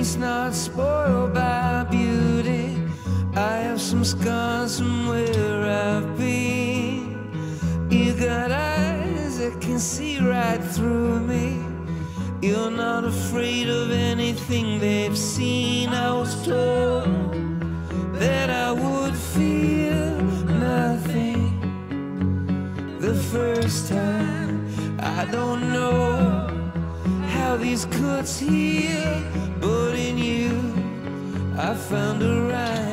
not spoiled by beauty. I have some scars from where I've been. You got eyes that can see right through me. You're not afraid of anything they've seen. I was told that I would feel nothing the first time. I don't know how these cuts heal, but I found a rhyme.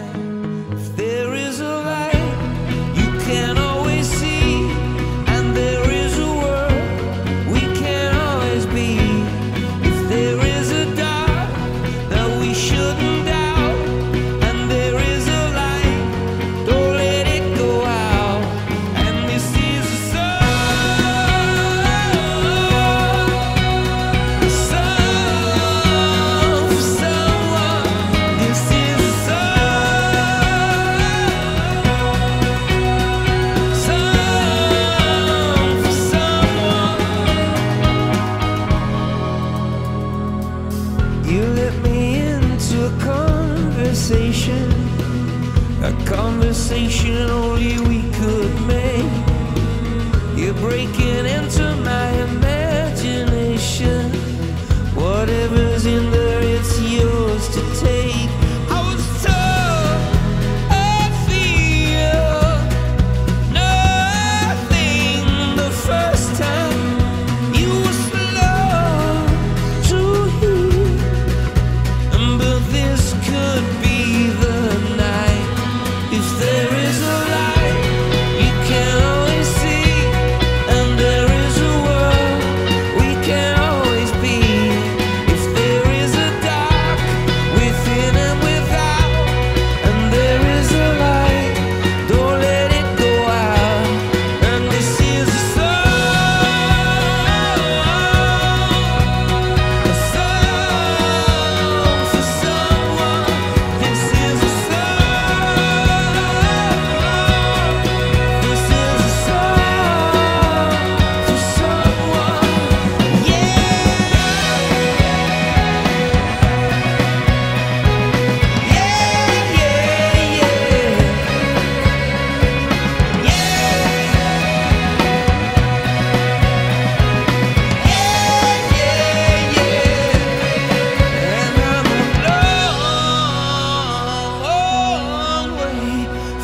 Conversation, a conversation only we could make. You're breaking into my imagination.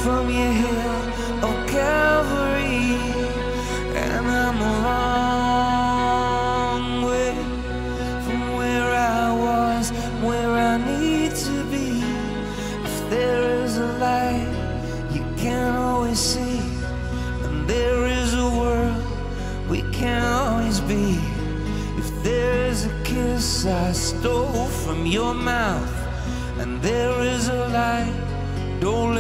From your hill of Calvary. And I'm a long way from where I was, where I need to be. If there is a light, you can always see. And there is a world we can always be. If there is a kiss I stole from your mouth, and there is a light, don't